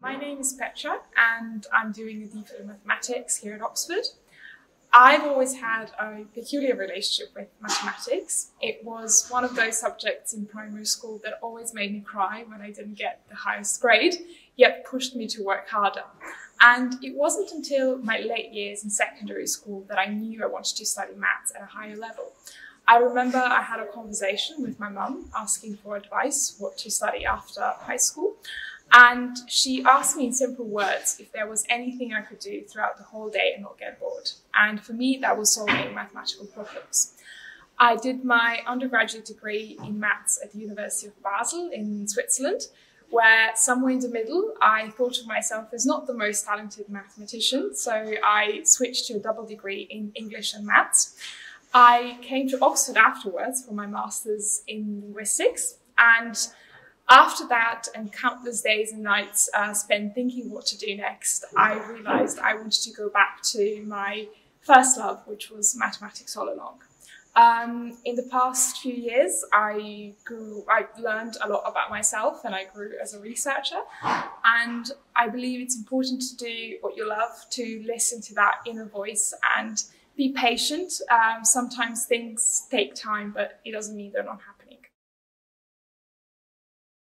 My name is Petra and I'm doing a DPhil in mathematics here at Oxford. I've always had a peculiar relationship with mathematics. It was one of those subjects in primary school that always made me cry when I didn't get the highest grade, yet pushed me to work harder. And it wasn't until my late years in secondary school that I knew I wanted to study maths at a higher level. I remember I had a conversation with my mum asking for advice what to study after high school. And she asked me in simple words if there was anything I could do throughout the whole day and not get bored. And for me, that was solving mathematical problems. I did my undergraduate degree in maths at the University of Basel in Switzerland, where somewhere in the middle, I thought of myself as not the most talented mathematician. So I switched to a double degree in English and maths. I came to Oxford afterwards for my master's in linguistics and after that and countless days and nights uh, spent thinking what to do next, I realized I wanted to go back to my first love, which was mathematics all along. Um, in the past few years, I grew, I learned a lot about myself and I grew as a researcher. And I believe it's important to do what you love, to listen to that inner voice and be patient. Um, sometimes things take time, but it doesn't mean they're not happening.